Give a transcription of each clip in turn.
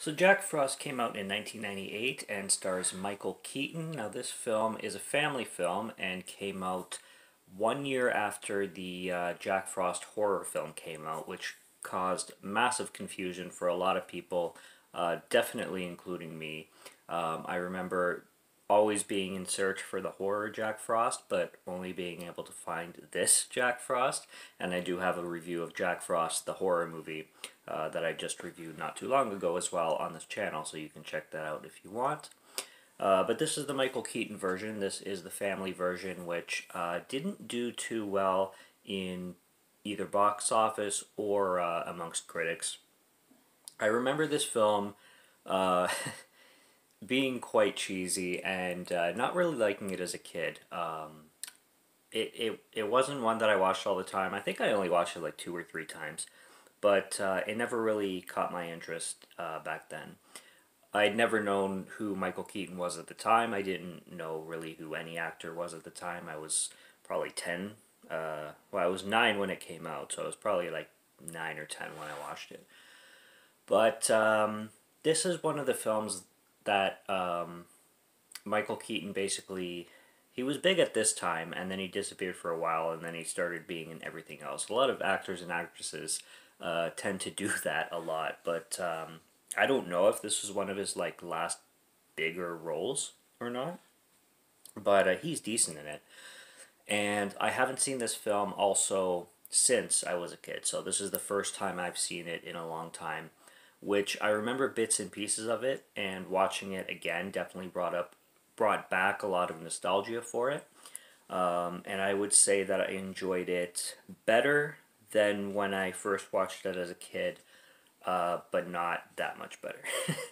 So Jack Frost came out in 1998 and stars Michael Keaton. Now this film is a family film and came out one year after the uh, Jack Frost horror film came out, which caused massive confusion for a lot of people, uh, definitely including me. Um, I remember always being in search for the horror Jack Frost, but only being able to find this Jack Frost. And I do have a review of Jack Frost, the horror movie, uh, that I just reviewed not too long ago as well on this channel, so you can check that out if you want. Uh, but this is the Michael Keaton version. This is the family version, which uh, didn't do too well in either box office or uh, amongst critics. I remember this film uh, being quite cheesy and uh, not really liking it as a kid. Um, it, it, it wasn't one that I watched all the time. I think I only watched it like two or three times, but uh, it never really caught my interest uh, back then. I'd never known who Michael Keaton was at the time. I didn't know really who any actor was at the time. I was probably 10. Uh, well, I was 9 when it came out, so I was probably like 9 or 10 when I watched it. But um, this is one of the films that um, Michael Keaton basically he was big at this time and then he disappeared for a while and then he started being in everything else. A lot of actors and actresses uh, tend to do that a lot, but um, I don't know if this was one of his like last bigger roles or not. But uh, he's decent in it. And I haven't seen this film also since I was a kid. So this is the first time I've seen it in a long time which I remember bits and pieces of it, and watching it again definitely brought up, brought back a lot of nostalgia for it. Um, and I would say that I enjoyed it better than when I first watched it as a kid, uh, but not that much better.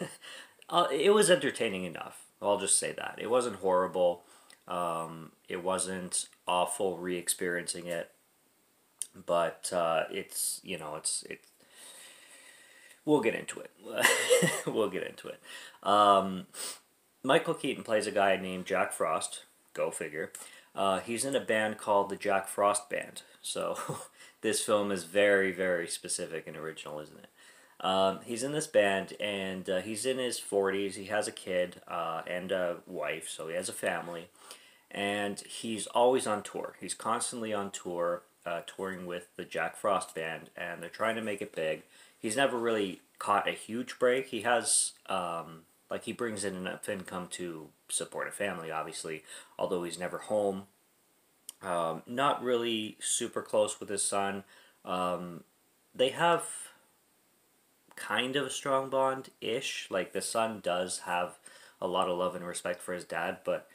uh, it was entertaining enough. I'll just say that. It wasn't horrible. Um, it wasn't awful re-experiencing it, but uh, it's you know it's it's we'll get into it. we'll get into it. Um, Michael Keaton plays a guy named Jack Frost. Go figure. Uh, he's in a band called the Jack Frost Band. So this film is very, very specific and original, isn't it? Um, he's in this band and uh, he's in his 40s. He has a kid uh, and a wife, so he has a family. And he's always on tour. He's constantly on tour, uh, touring with the Jack Frost Band, and they're trying to make it big he's never really caught a huge break. He has um, like he brings in enough income to support a family, obviously, although he's never home. Um, not really super close with his son. Um, they have kind of a strong bond ish. Like the son does have a lot of love and respect for his dad, but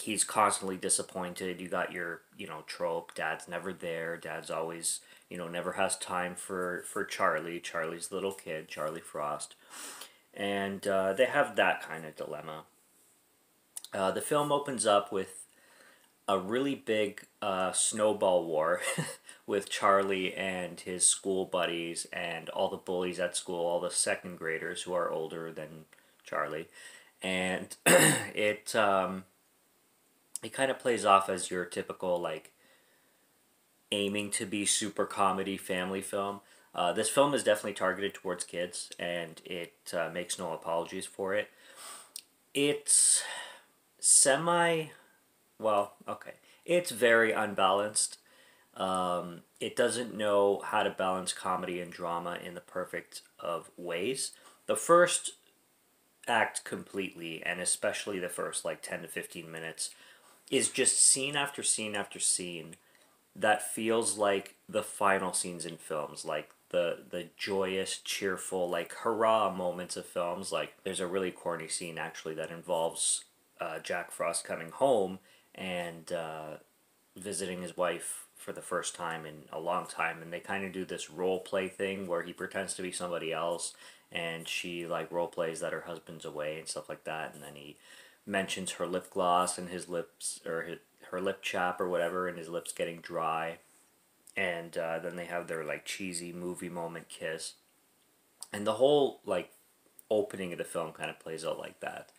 he's constantly disappointed. You got your, you know, trope. Dad's never there. Dad's always you know, never has time for, for Charlie, Charlie's little kid, Charlie Frost. And uh, they have that kind of dilemma. Uh, the film opens up with a really big uh, snowball war with Charlie and his school buddies and all the bullies at school, all the second graders who are older than Charlie. And it, um, it kind of plays off as your typical, like, aiming to be super comedy family film. Uh, this film is definitely targeted towards kids, and it uh, makes no apologies for it. It's semi, well, okay, it's very unbalanced. Um, it doesn't know how to balance comedy and drama in the perfect of ways. The first act completely, and especially the first like 10 to 15 minutes, is just scene after scene after scene that feels like the final scenes in films, like the the joyous, cheerful, like hurrah moments of films. Like there's a really corny scene actually that involves uh, Jack Frost coming home and uh, visiting his wife for the first time in a long time, and they kind of do this role play thing where he pretends to be somebody else, and she like role plays that her husband's away and stuff like that, and then he mentions her lip gloss and his lips or his, her lip chap or whatever, and his lips getting dry. And uh, then they have their like cheesy movie moment kiss, and the whole like opening of the film kind of plays out like that.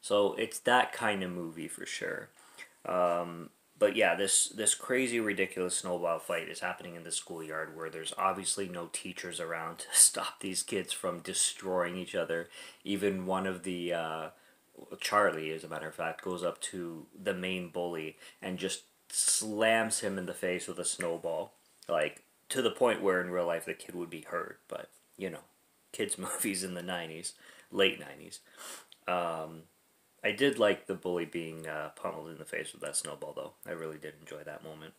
So it's that kind of movie for sure. Um, but yeah, this this crazy ridiculous snowball fight is happening in the schoolyard where there's obviously no teachers around to stop these kids from destroying each other. Even one of the uh, Charlie, as a matter of fact, goes up to the main bully and just slams him in the face with a snowball, like to the point where in real life the kid would be hurt. But you know, kids movies in the nineties, late nineties. Um, I did like the bully being uh, pummeled in the face with that snowball, though. I really did enjoy that moment.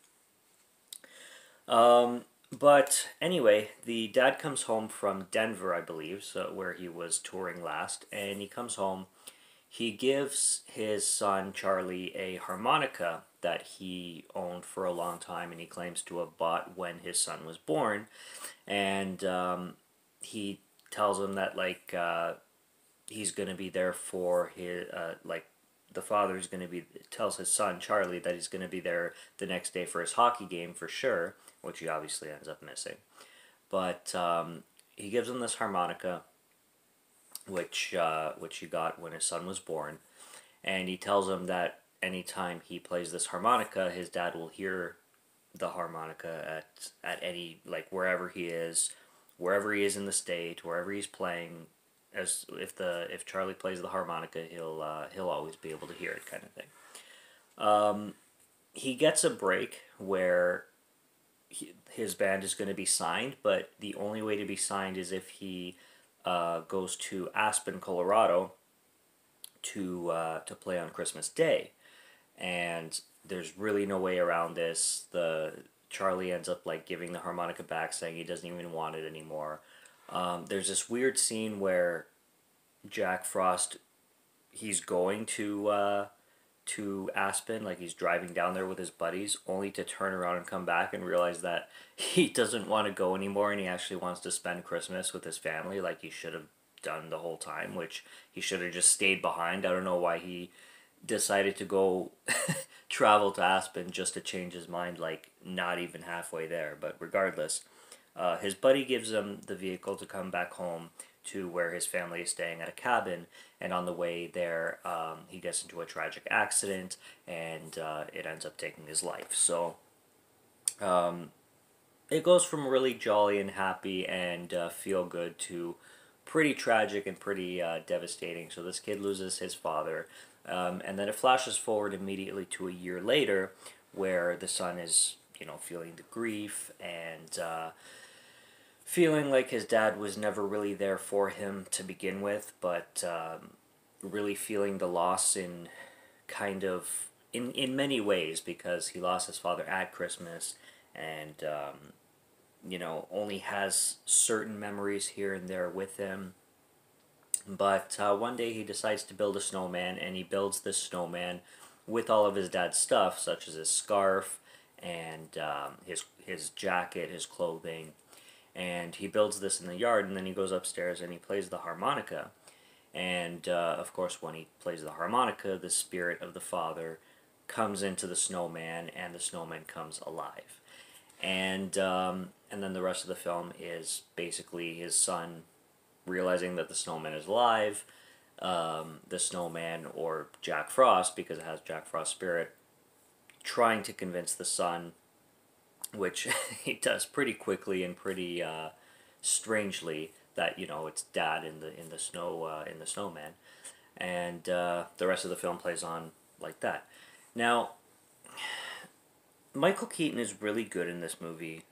Um, but anyway, the dad comes home from Denver, I believe, so where he was touring last, and he comes home. He gives his son Charlie a harmonica that he owned for a long time, and he claims to have bought when his son was born. And um, he tells him that like uh, he's going to be there for his uh, like the father's going to be tells his son Charlie that he's going to be there the next day for his hockey game for sure, which he obviously ends up missing. But um, he gives him this harmonica, which uh, which he got when his son was born, and he tells him that anytime he plays this harmonica, his dad will hear the harmonica at at any like wherever he is, wherever he is in the state, wherever he's playing, as if the if Charlie plays the harmonica, he'll uh, he'll always be able to hear it, kind of thing. Um, he gets a break where he, his band is going to be signed, but the only way to be signed is if he uh, goes to Aspen, Colorado, to uh, to play on Christmas Day, and there's really no way around this. The Charlie ends up like giving the harmonica back, saying he doesn't even want it anymore. Um, there's this weird scene where Jack Frost, he's going to uh, to Aspen, like he's driving down there with his buddies, only to turn around and come back and realize that he doesn't want to go anymore and he actually wants to spend Christmas with his family, like he should have done the whole time, which he should have just stayed behind. I don't know why he decided to go travel to Aspen just to change his mind, like not even halfway there. But regardless, uh, his buddy gives him the vehicle to come back home to where his family is staying at a cabin. And on the way there, um, he gets into a tragic accident and uh, it ends up taking his life. So um, it goes from really jolly and happy and uh, feel good to pretty tragic and pretty uh, devastating. So this kid loses his father. Um, and then it flashes forward immediately to a year later where the son is, you know, feeling the grief and uh, feeling like his dad was never really there for him to begin with, but um, really feeling the loss in kind of in in many ways because he lost his father at Christmas and um, you know only has certain memories here and there with him. But uh, one day he decides to build a snowman, and he builds this snowman with all of his dad's stuff, such as his scarf and um, his his jacket, his clothing, and he builds this in the yard and then he goes upstairs and he plays the harmonica. And uh, of course when he plays the harmonica the spirit of the father comes into the snowman and the snowman comes alive. And um, and then the rest of the film is basically his son realizing that the snowman is alive um, the snowman or jack frost because it has jack frost spirit trying to convince the son which he does pretty quickly and pretty uh, strangely. That you know it's dad in the in the snow uh, in the snowman, and uh, the rest of the film plays on like that. Now, Michael Keaton is really good in this movie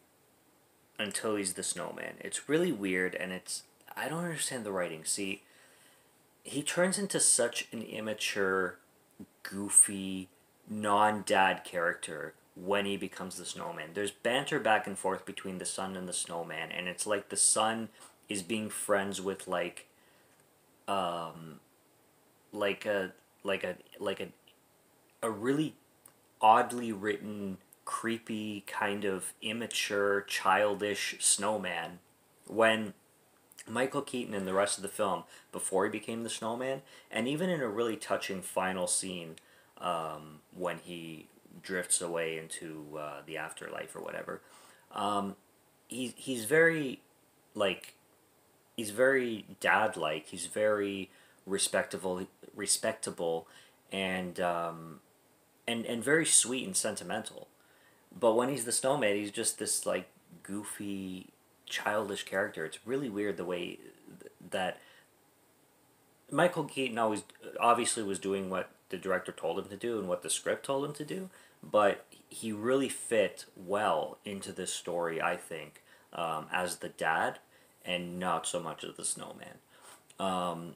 until he's the snowman. It's really weird, and it's I don't understand the writing. See, he turns into such an immature, goofy, non-dad character when he becomes the snowman. There's banter back and forth between the son and the snowman, and it's like the son is being friends with like um like a like a like a a really oddly written creepy kind of immature childish snowman when Michael Keaton in the rest of the film before he became the snowman and even in a really touching final scene um, when he drifts away into uh, the afterlife or whatever. Um, he, he's very, like, he's very dad-like. He's very respectable, respectable, and um, and and very sweet and sentimental. But when he's the snowman, he's just this like goofy, childish character. It's really weird the way that Michael Keaton always obviously was doing what the director told him to do and what the script told him to do, but he really fit well into this story. I think um, as the dad and not so much as the snowman. Um,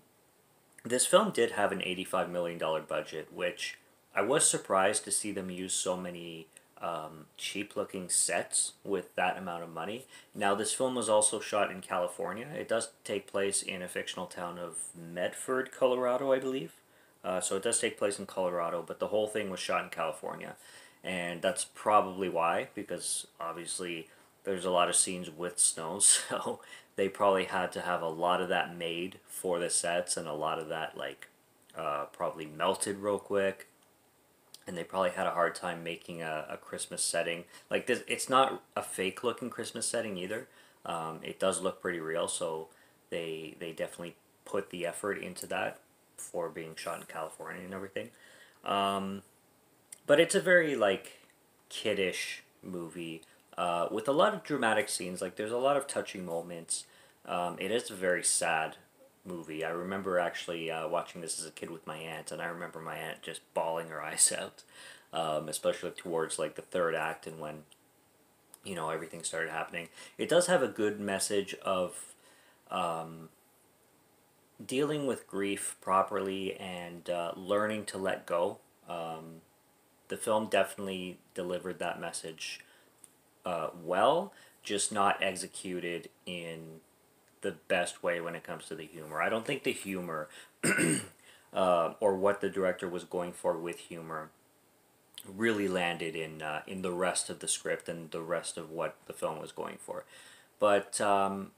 this film did have an $85 million budget, which I was surprised to see them use so many um, cheap looking sets with that amount of money. Now, this film was also shot in California. It does take place in a fictional town of Medford, Colorado, I believe. Uh, so it does take place in Colorado, but the whole thing was shot in California. And that's probably why, because obviously there's a lot of scenes with snow, so they probably had to have a lot of that made for the sets and a lot of that like uh, probably melted real quick. And they probably had a hard time making a, a christmas setting. Like this it's not a fake looking christmas setting either. Um, it does look pretty real so they they definitely put the effort into that for being shot in california and everything um, but it's a very like kiddish movie uh, with a lot of dramatic scenes. Like there's a lot of touching moments. Um, it is a very sad movie. I remember actually uh, watching this as a kid with my aunt, and I remember my aunt just bawling her eyes out, um, especially towards like the third act and when, you know, everything started happening. It does have a good message of. Um, dealing with grief properly and uh, learning to let go. Um, the film definitely delivered that message uh, well, just not executed in the best way when it comes to the humor. I don't think the humor uh, or what the director was going for with humor really landed in uh, in the rest of the script and the rest of what the film was going for. But um,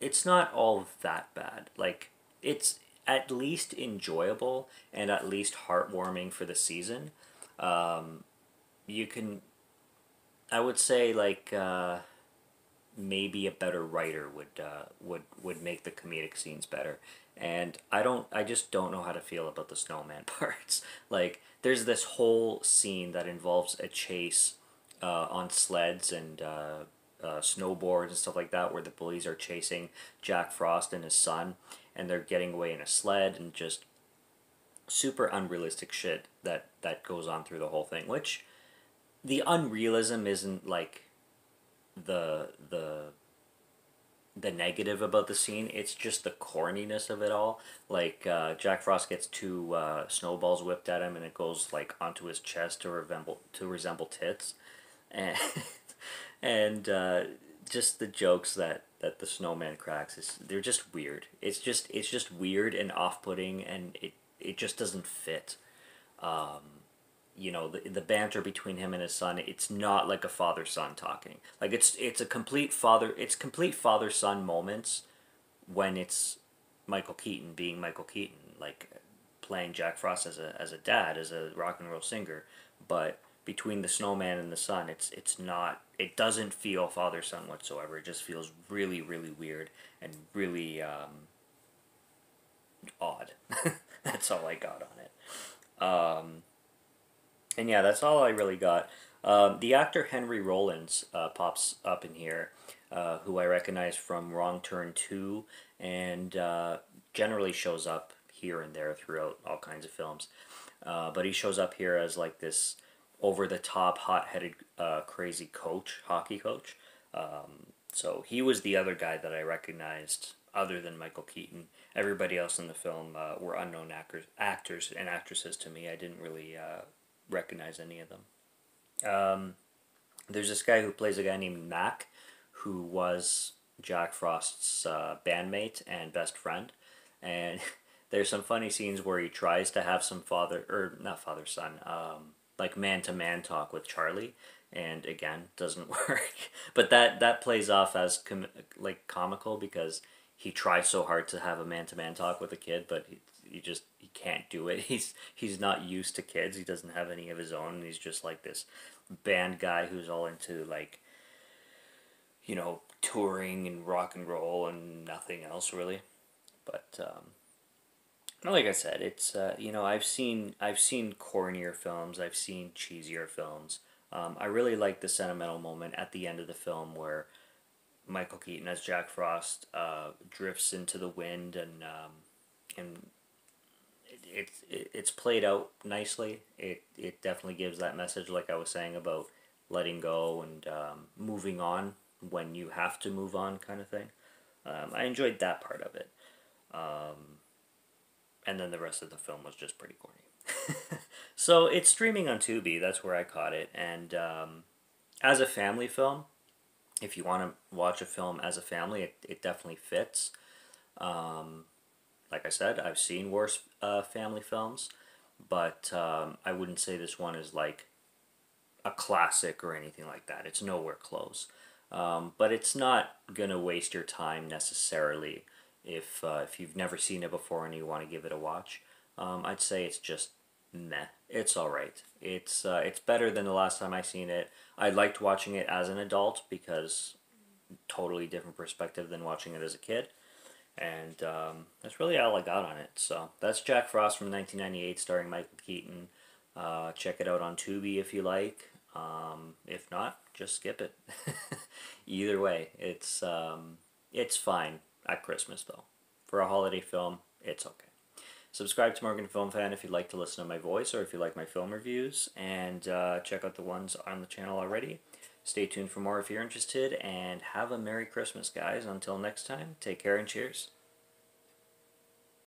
it's not all that bad. Like it's at least enjoyable and at least heartwarming for the season. Um, you can I would say like uh, maybe a better writer would uh, would would make the comedic scenes better. And I don't I just don't know how to feel about the snowman parts. like there's this whole scene that involves a chase uh, on sleds and uh, uh, snowboards and stuff like that where the bullies are chasing Jack Frost and his son and they're getting away in a sled and just super unrealistic shit that that goes on through the whole thing which the unrealism isn't like the the the negative about the scene. It's just the corniness of it all. Like uh, Jack Frost gets two uh, snowballs whipped at him, and it goes like onto his chest to resemble to resemble tits, and and uh, just the jokes that that the snowman cracks is they're just weird. It's just it's just weird and off putting, and it it just doesn't fit. Um, you know the, the banter between him and his son it's not like a father son talking like it's it's a complete father it's complete father son moments when it's michael keaton being michael keaton like playing jack frost as a as a dad as a rock and roll singer but between the snowman and the son. it's it's not it doesn't feel father son whatsoever it just feels really really weird and really um, odd that's all i got on it um, and yeah, that's all I really got. Um, the actor Henry Rollins uh, pops up in here, uh, who I recognize from Wrong Turn 2, and uh, generally shows up here and there throughout all kinds of films. Uh, but he shows up here as like this over the top, hot headed, uh, crazy coach, hockey coach. Um, so he was the other guy that I recognized other than Michael Keaton. Everybody else in the film uh, were unknown actors, actors and actresses to me. I didn't really recognize any of them. Um, there's this guy who plays a guy named Mac, who was Jack Frost's uh, bandmate and best friend, and there's some funny scenes where he tries to have some father or not father son, um, like man to man talk with Charlie, and again doesn't work. but that that plays off as com- like comical because he tries so hard to have a man to man talk with a kid, but he, he just he can't do it. He's he's not used to kids. He doesn't have any of his own. He's just like this band guy who's all into like you know touring and rock and roll and nothing else really. But um, like I said, it's uh, you know I've seen I've seen cornier films, I've seen cheesier films. Um, I really like the sentimental moment at the end of the film where Michael Keaton as Jack Frost uh, drifts into the wind and um, and it, it, it's played out nicely. It it definitely gives that message, like I was saying about letting go and um, moving on when you have to move on, kind of thing. Um, I enjoyed that part of it. Um, and then the rest of the film was just pretty corny. so it's streaming on Tubi. That's where I caught it. And um, as a family film, if you want to watch a film as a family, it, it definitely fits. Um, like I said, I've seen worse uh, family films, but um, I wouldn't say this one is like a classic or anything like that. It's nowhere close. Um, but it's not gonna waste your time necessarily if uh, if you've never seen it before and you want to give it a watch. Um, I'd say it's just meh. It's all right. It's uh, it's better than the last time I seen it. I liked watching it as an adult because totally different perspective than watching it as a kid. And um, that's really all I got on it. So that's Jack Frost from 1998, starring Michael Keaton. Uh, check it out on Tubi if you like. Um, if not, just skip it. Either way, it's um, it's fine at Christmas though. For a holiday film, it's okay. Subscribe to Morgan Film Fan if you'd like to listen to my voice or if you like my film reviews, and uh, check out the ones on the channel already. Stay tuned for more if you're interested, and have a Merry Christmas, guys. Until next time, take care and cheers.